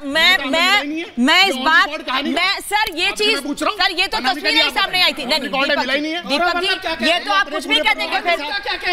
Sir मैं मैं मैं इस बात मैं सर ये चीज़ सर ये तो तस्वीरें ही सामने आई थी। नहीं दीपक दीपक जी ये तो आप कुछ भी कह देंगे फिर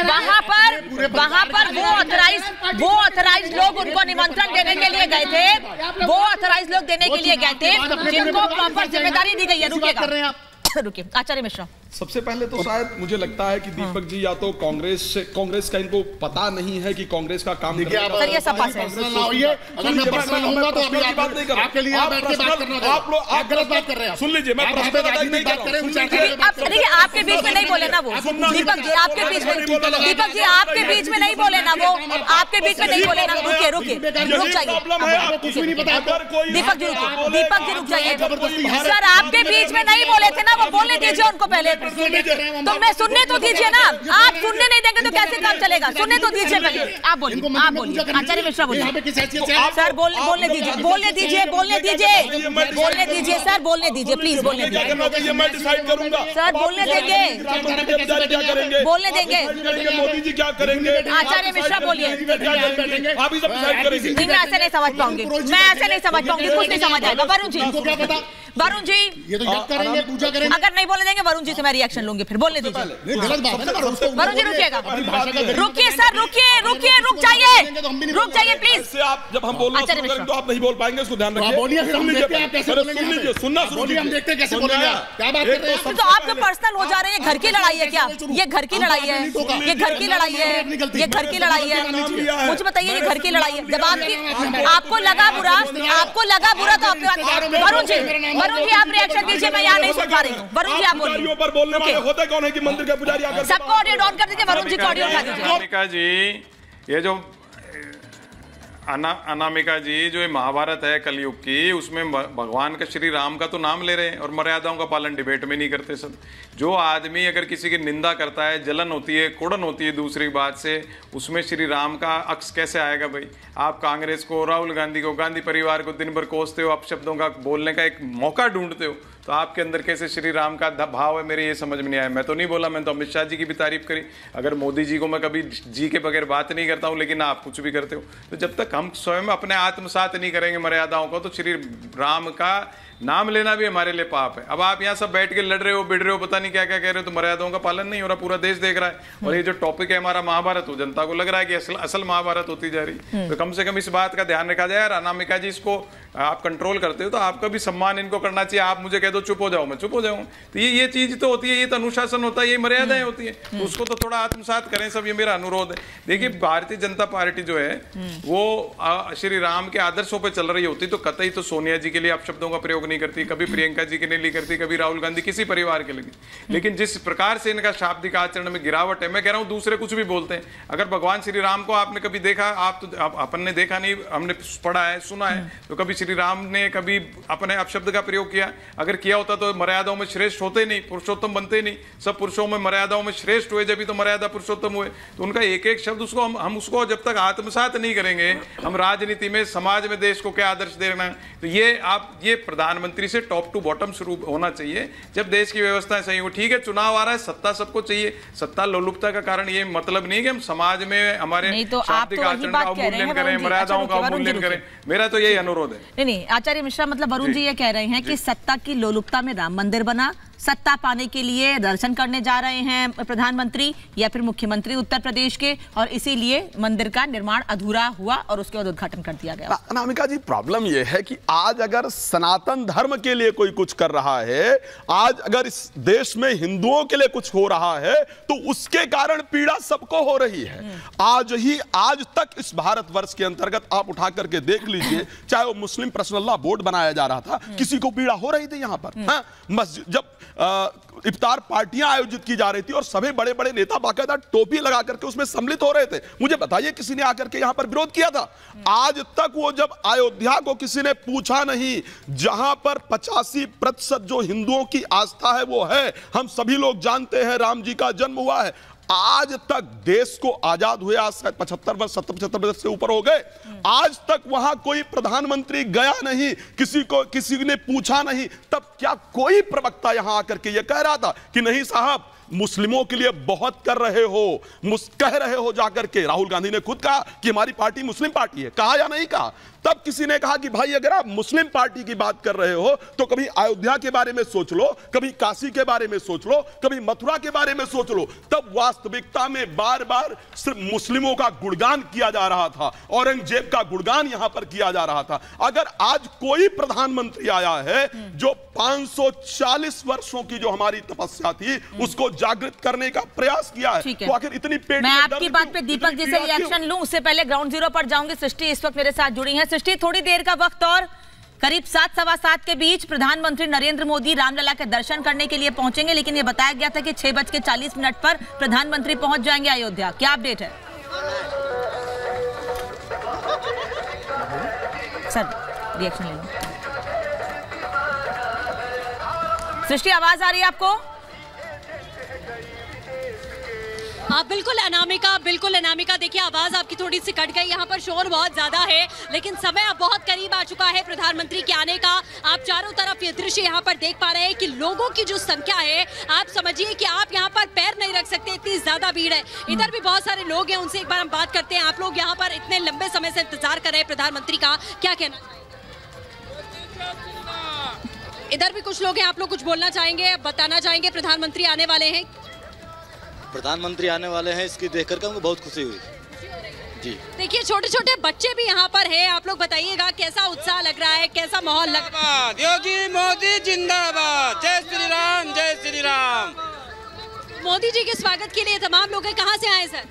वहाँ पर वहाँ पर वो ऑथराइज वो ऑथराइज लोग उनको निमंत्रण देने के लिए गए थे। वो ऑथराइज लोग देने के लिए गए थे। जिनको प्रॉपर ज़िम्मेदारी दी गई है। रुकिएगा। रुकिए। आचार्य मिश्रा। सबसे पहले तो शायद मुझे लगता है कि दीपक जी या तो कांग्रेस से कांग्रेस का इनको पता नहीं है कि कांग्रेस का काम सर ये सपा से अगर मैं पर्सनल होऊँगा तो अभी बात नहीं कर आपके लिए बैठ के बात करना आप लोग आप गलत बात कर रहे हैं। सुन लीजिए मैं राजनीतिक बात कर रहे हैं। आप देखिए आपके बीच में नहीं बोले ना वो। दीपक जी आपके बीच में दीपक जी आपके बीच में नहीं बोले ना वो। आपके बीच में नहीं बोले ना रुकिए रुकिए। रुक जाइए। कुछ भी नहीं पता दीपक जी रुकिए। दीपक जी रुक जाइए। सर आपके बीच में नहीं बोले थे ना वो बोलने दीजिए उनको पहले तो मैं सुनने तो दीजिए ना। आप सुनने नहीं देंगे तो कैसे काम चलेगा? सुनने तो दीजिए पहले। आप बोलिए आप बोलिए। आचार्य मिश्रा बोलिए। सर बोल बोलने दीजिए बोलने दीजिए बोलने दीजिए। बोलने दीजिए सर बोलने दीजिए प्लीज़ बोलने दीजिए। मैं डिसाइड करूँगा। सर बोलने देंगे। बोलने देंगे। मोदी जी क्या करेंगे। आचार्य मिश्रा बोलिए। आप ही सब डिसाइड करेंगे नहीं मैं ऐसे नहीं समझ पाऊँगी। मैं ऐसे नहीं समझ पाऊँगी। कुछ नहीं समझ आएगा। वरुण जी। वरुण जी। ये तो जब करेंगे पूजा करेंगे। अगर नहीं बोले देंगे वरुण जी से मैं रिएक्शन लूँगी फिर बोलने दीजिए। गलत बात है ना वरुण जी रुकिएगा। रुकिए सर रुकिए रुकिए रुक जाइए। रुक जाइए प्लीज़ से आप जब हम बोलना शुरू करें तो आप नहीं बोल पाएँगे इसको ध्यान रखिए। बोलिए फिर हम देखते हैं कैसे बोलेंगे सुन लीजिए सुनना शुरू बोलिए हम देखते हैं कैसे बोलेंगे। क्या बात कर रहे हैं? तो आपके पर्सनल हो जा रहे हैं घर की लड़ाई है क्या? ये घर की लड़ाई है। ये घर की लड़ाई है। ये घर की लड़ाई है। मुझे बताइए ये घर की लड़ाई है। जब आपकी आपको लगा बुरा आपको लगा बुरा तो आप वरुण जी वरुण जी आप रिएक्शन दीजिए मैं यहाँ नहीं सुन पा रही हूँ। वरुण जी आप बोलिए। पर बोलने वाले होते कौन है कि मंदिर के पुजारी आकर सबको ऑडियो डॉन कर दीजिए वरुण जी को ऑडियो उठा दीजिए। जी। ये जो अना, अनामिका जी, जो ये महाभारत है कलयुग की, उसमें भगवान का श्री राम का तो नाम ले रहे हैं और मर्यादाओं का पालन डिबेट में नहीं करते सब। जो आदमी अगर किसी की निंदा करता है, जलन होती है, कुड़न होती है दूसरी बात से, उसमें श्री राम का अक्स कैसे आएगा भाई? आप कांग्रेस को, राहुल गांधी को, गांधी परिवार को दिन भर कोसते हो, अपशब्दों का बोलने का एक मौका ढूंढते हो तो आपके अंदर कैसे श्री राम का भाव है मेरे ये समझ में नहीं आया। मैं तो नहीं बोला मैं तो अमित शाह जी की भी तारीफ़ करी। अगर मोदी जी को मैं कभी जी के बगैर बात नहीं करता हूँ लेकिन आप कुछ भी करते हो। तो जब तक हम स्वयं अपने आत्मसात नहीं करेंगे मर्यादाओं को तो श्री राम का नाम लेना भी हमारे लिए पाप है। अब आप यहाँ सब बैठ के लड़ रहे हो बिड़ रहे हो पता नहीं क्या क्या कह रहे हो तो मर्यादाओं का पालन नहीं हो रहा पूरा देश देख रहा है। और ये जो टॉपिक है हमारा महाभारत हो जनता को लग रहा है कि असल असल महाभारत होती जा रही। तो कम से कम इस बात का ध्यान रखा जाए और अनामिका जी इसको आप कंट्रोल करते हो तो आपका भी सम्मान इनको करना चाहिए। आप मुझे कह दो चुप हो जाओ मैं चुप हो जाऊँ। तो ये ये चीज़ तो होती है ये तो अनुशासन होता है ये मर्यादाएँ होती है। तो उसको तो थोड़ा आत्मसात करें सब ये मेरा अनुरोध है। देखिए भारतीय जनता पार्टी जो है वो श्री राम के आदर्शों पर चल रही होती तो कतई तो सोनिया जी के लिए अपशब्दों का प्रयोग नहीं करती कभी प्रियंका जी के लिए करती कभी राहुल गांधी किसी परिवार के लिए। लेकिन जिस प्रकार से इनका शाब्दिक आचरण में गिरावट है मैं कह रहा हूँ दूसरे कुछ भी बोलते हैं। अगर भगवान श्री राम को आपने कभी देखा आप तो आप, अपन ने देखा नहीं हमने पढ़ा है सुना है तो कभी श्री राम ने कभी अपने अपशब्द का प्रयोग किया। अगर किया होता तो मर्यादाओं में श्रेष्ठ होते नहीं पुरुषोत्तम बनते नहीं। सब पुरुषों में मर्यादाओं में श्रेष्ठ हुए जब भी तो मर्यादा पुरुषोत्तम हुए। तो उनका एक एक शब्द उसको हम हम उसको जब तक आत्मसात नहीं करेंगे हम राजनीति में समाज में देश को क्या आदर्श देना है तो ये आप ये प्रधानमंत्री से टॉप टू बॉटम शुरू होना चाहिए। जब देश की व्यवस्था सही हो ठीक है चुनाव आ रहा है सत्ता सबको चाहिए। सत्ता लोलुपता का कारण ये मतलब नहीं कि हम समाज में हमारे तो शाब्दिक तो आचरण का अवमूल्यन करें मर्यादाओं अच्छा, का अवमूल्यन करें। मेरा तो यही अनुरोध है। नहीं नहीं आचार्य मिश्रा मतलब वरुण जी। ये कह रहे हैं कि सत्ता की लोलुपता में राम मंदिर बना सत्ता पाने के लिए दर्शन करने जा रहे हैं प्रधानमंत्री या फिर मुख्यमंत्री उत्तर प्रदेश के और इसीलिए मंदिर का निर्माण अधूरा हुआ और उसके बाद उद्घाटन कर दिया गया। अनामिका जी प्रॉब्लम यह है कि आज अगर सनातन धर्म के लिए कोई कुछ कर रहा है आज अगर इस देश में हिंदुओं के लिए कुछ हो रहा है तो उसके कारण पीड़ा सबको हो रही है। आज ही आज तक इस भारतवर्ष के अंतर्गत आप उठा करके देख लीजिए चाहे वो मुस्लिम पर्सनल लॉ बोर्ड बनाया जा रहा था किसी को पीड़ा हो रही थी यहाँ पर हाँ, मस्जिद जब इफ्तार पार्टियाँ आयोजित की जा रही थी और सभी बड़े बड़े नेता बाकायदा टोपी लगा करके उसमें सम्मिलित हो रहे थे। मुझे बताइए, किसी ने आकर के यहाँ पर विरोध किया था? आज तक वो जब अयोध्या को किसी ने पूछा नहीं, जहाँ पर पचासी प्रतिशत जो हिंदुओं की आस्था है वो है, हम सभी लोग जानते हैं राम जी का जन्म हुआ है। आज तक देश को आज़ाद हुए, आज शायद पचहत्तर वर्ष, सत्तर, पचहत्तर वर्ष से ऊपर हो गए। आज तक वहाँ कोई प्रधानमंत्री गया नहीं, किसी को, किसी ने पूछा नहीं, तब क्या कोई प्रवक्ता यहाँ आकर के यह कह रहा था कि नहीं साहब मुस्लिमों के लिए बहुत कर रहे हो कह रहे हो जाकर के। राहुल गांधी ने खुद कहा कि हमारी पार्टी मुस्लिम पार्टी है। कहा या नहीं कहा? तब किसी ने कहा कि भाई, अगर आप मुस्लिम पार्टी की बात कर रहे हो तो कभी अयोध्या के बारे में सोच लो, कभी काशी के बारे में सोच लो, कभी मथुरा के बारे में सोच लो। तब वास्तविकता में बार बार सिर्फ़ मुस्लिमों का गुणगान किया जा रहा था, औरंगज़ेब का गुणगान यहाँ पर किया जा रहा था। अगर आज कोई प्रधानमंत्री आया है, जो 540 वर्षों की जो हमारी तपस्या थी, उसको जागृत करने का प्रयास किया है है। तो आखिर इतनी पेट मैं आपकी बात पे दीपक जी से रिएक्शन लूँ उससे पहले ग्राउंड ज़ीरो पर जाऊँगी। सृष्टि इस वक्त मेरे साथ जुड़ी हैं। सृष्टि थोड़ी देर का वक्त और करीब सात सवा सात के बीच प्रधानमंत्री नरेंद्र मोदी रामलला के दर्शन करने के लिए पहुँचेंगे लेकिन ये बताया गया था कि छह बज के चालीस मिनट पर प्रधानमंत्री पहुँच जाएँगे अयोध्या। क्या अपडेट है? सर रिएक्शन सृष्टि आवाज़ आ रही है आपको? हाँ बिल्कुल अनामिका बिल्कुल अनामिका। देखिए आवाज़ आपकी थोड़ी सी कट गई यहाँ पर शोर बहुत ज़्यादा है लेकिन समय अब बहुत करीब आ चुका है प्रधानमंत्री के आने का। आप चारों तरफ़ ये दृश्य यहाँ पर देख पा रहे हैं कि लोगों की जो संख्या है आप समझिए कि आप यहाँ पर पैर नहीं रख सकते इतनी ज़्यादा भीड़ है। इधर भी बहुत सारे लोग हैं उनसे एक बार हम बात करते हैं। आप लोग यहाँ पर इतने लंबे समय से इंतज़ार कर रहे हैं प्रधानमंत्री का क्या कहना? इधर भी कुछ लोग हैं आप लोग कुछ बोलना चाहेंगे बताना चाहेंगे प्रधानमंत्री आने वाले हैं। प्रधानमंत्री आने वाले हैं इसकी देख करके हमको बहुत खुशी हुई। जी। देखिए छोटे छोटे बच्चे भी यहाँ पर है। आप लोग बताइएगा कैसा उत्साह लग रहा है कैसा माहौल लग रहा है योगी मोदी जिंदाबाद। जय श्री राम जय श्री राम मोदी जी के स्वागत के लिए तमाम लोग कहाँ से आए सर?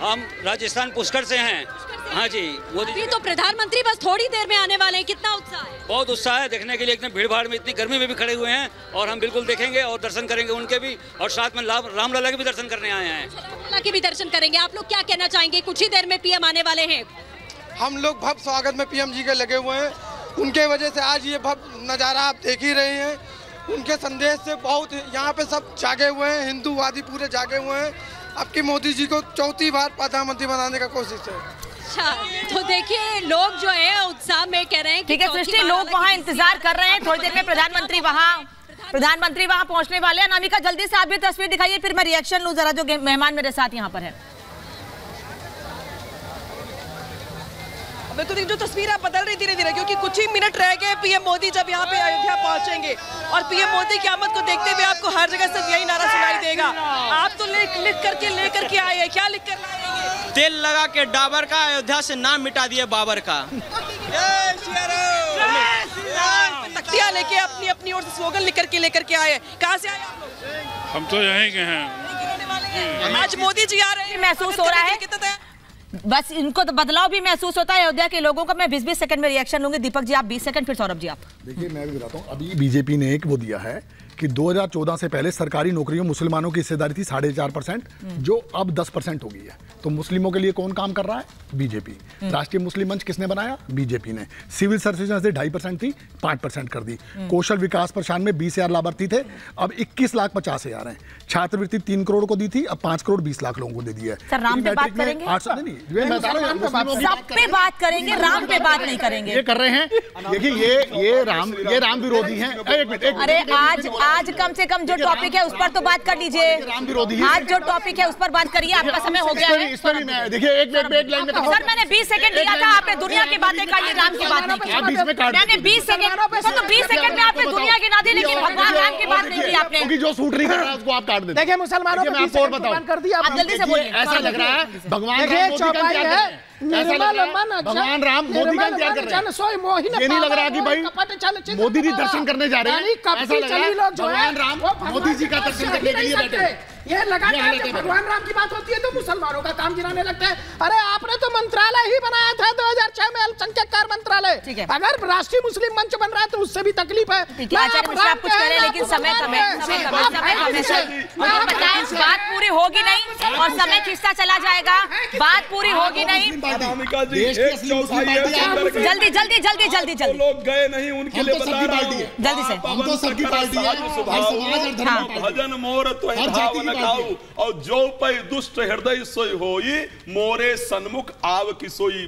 हम राजस्थान पुष्कर से हैं। हाँ जी मोदी अभी तो प्रधानमंत्री बस थोड़ी देर में आने वाले हैं कितना उत्साह है? बहुत उत्साह है देखने के लिए इतने भीड़ भाड़ में इतनी गर्मी में भी खड़े हुए हैं और हम बिल्कुल देखेंगे और दर्शन करेंगे उनके भी और साथ में राम रामलला के भी दर्शन करने आए हैं। अल्लाह के भी दर्शन करेंगे। आप लोग क्या कहना चाहेंगे? कुछ ही देर में पीएम आने वाले हैं। हम लोग भव्य स्वागत में पीएम जी के लगे हुए हैं। उनके वजह से आज ये भव्य नज़ारा आप देख ही रहे हैं। उनके संदेश से बहुत यहाँ पे सब जागे हुए हैं हिंदूवादी पूरे जागे हुए हैं। अब की मोदी जी को चौथी बार प्रधानमंत्री बनाने का कोशिश है। अच्छा तो देखिए लोग जो है उत्साह में कह रहे हैं ठीक है सृष्टि लोग वहाँ इंतज़ार कर रहे हैं थोड़ी देर में प्रधानमंत्री वहाँ प्रधानमंत्री वहाँ पहुँचने वाले हैं। अनामिका जल्दी से आप भी तस्वीर दिखाइए फिर मैं रिएक्शन लूँ जरा जो मेहमान मेरे साथ यहाँ पर है। तो जो तस्वीर आप बदल रही धीरे धीरे क्योंकि कुछ ही मिनट रह गए पीएम मोदी जब यहाँ पे अयोध्या पहुँचेंगे। और पीएम मोदी की आमद को देखते हुए आपको हर जगह सिर्फ़ यही नारा आप तो लिख लिख करके लेकर के आए हैं। क्या लिख कर तेल लगा के डाबर का अयोध्या से नाम मिटा दिए बाबर का। तख्तियाँ लेके अपनी अपनी ओर से स्लोगन लिख करके लेकर के आए। कहाँ से आए आप हम तो यहीं के हैं। हैं। आज मोदी जी आ रहे हैं। महसूस हो रहा है। कितना बस इनको तो बदलाव भी महसूस होता है अयोध्या के लोगों का। मैं 20-20 सेकंड में रिएक्शन लूँगी। दीपक जी आप 20 सेकंड फिर सौरभ जी आप। देखिए मैं भी बताता हूँ। अभी बीजेपी ने एक वो दिया है कि 2014 से पहले सरकारी नौकरियों मुसलमानों की हिस्सेदारी थी साढ़े चार परसेंट जो अब 10 परसेंट हो गई है। तो मुस्लिमों के लिए कौन काम कर रहा है? बीजेपी। राष्ट्रीय मुस्लिम मंच किसने बनाया? बीजेपी ने। सिविल सर्विस से ढाई परसेंट थी पाँच परसेंट कर दी। कौशल विकास प्रशान में बीस हज़ार लाभार्थी थे अब इक्कीस लाख पचास हज़ार है। छात्रवृत्ति तीन करोड़ को दी थी अब पाँच करोड़ बीस लाख लोगों को दे दी है। राम पे बात करेंगे? आठ सौ- नहीं, बता राम पे बात नहीं करेंगे। ये कर रहे हैं देखिए ये ये राम ये राम विरोधी हैं। एक मिनट एक मिनट, अरे आज आज कम से कम जो टॉपिक है उस पर तो बात कर लीजिए राम विरोधी आज जो टॉपिक है उस पर बात करिए आपका समय हो गया है। इस पर भी मैं देखिए एक एक एक लाइन में सर मैंने 20 सेकंड दिया था आपने दुनिया की बातें कही राम की बात नहीं आप बीच में की काट मैंने 20 सेकंड तो 20 सेकंड में आपने दुनिया गिना दी लेकिन भगवान राम की बात नहीं की आपने। क्योंकि जो सूट नहीं कर रहा है उसको आप काट देते देखिए, मुसलमानों 20 आपको और कुर्बान कर दिया आप जल्दी से बोलिए। ऐसा लग रहा है भगवान राम मोदी का चौपाई है, अच्छा, भगवान राम मोदी का इंतज़ार कर रहे न हैं ये नहीं लग रहा कि भाई मोदी जी दर्शन करने जा रहे हैं। ऐसा लग रहा है है भगवान राम मोदी जी का दर्शन करने के लिए बैठे हैं। ये ये लगातार जब भगवान राम की बात होती है तो मुसलमानों का काम गिराने लगता है। अरे आपने तो मंत्रालय ही बनाया था 2006 में अल्पसंख्यक कार्य मंत्रालय अगर राष्ट्रीय मुस्लिम मंच बन रहा है तो उससे भी तकलीफ़ है। लेकिन समय है है है बताएँ बात पूरी होगी नहीं और समय खिंचता चला जाएगा। बात पूरी होगी नहीं। जल्दी जल्दी जल्दी जल्दी जल्दी। लोग गए नहीं उनके लिए तो बता सबकी रहा हूँ। जल्दी से। हम तो सबकी पार्टी है। भजन मोर खाऊ और जो पै दुष्ट हृदय सोई होई मोरे सन्मुख आव की सोई